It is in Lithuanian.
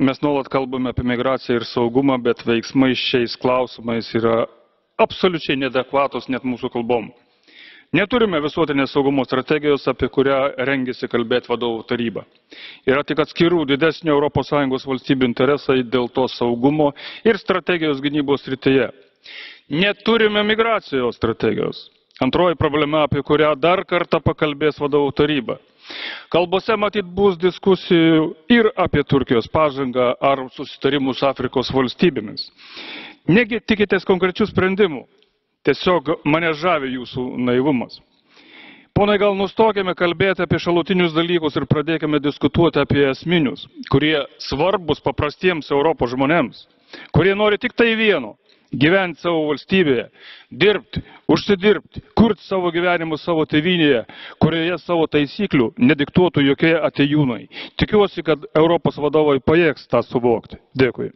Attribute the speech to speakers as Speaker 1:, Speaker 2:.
Speaker 1: mes nuolat kalbame apie migraciją ir saugumą, bet veiksmai šiais klausimais yra absoliučiai nedekvatos net mūsų kalbom. Neturime visuotinės saugumo strategijos, apie kurią rengėsi kalbėti vadovų taryba. Yra tik atskirų didesnio ES valstybių interesai dėl to saugumo ir strategijos gynybos rytyje. Neturime migracijos strategijos. Antroji problema, apie kurią dar kartą pakalbės vadovų taryba. Kalbose matyt bus diskusijų ir apie Turkijos pažangą ar susitarimus Afrikos valstybėmis. Negi tikitės konkrečių sprendimų, tiesiog mane žavi jūsų naivumas. Ponai, gal nustokime kalbėti apie šalutinius dalykus ir pradėkime diskutuoti apie esminius, kurie svarbus paprastiems Europos žmonėms, kurie nori tik tai vieno gyventi savo valstybėje, dirbti, užsidirbti, kurti savo gyvenimus savo tėvynėje, kurioje savo taisyklių nediktuotų jokie atejūnai. Tikiuosi, kad Europos vadovai pajėgs tą suvokti. Dėkui.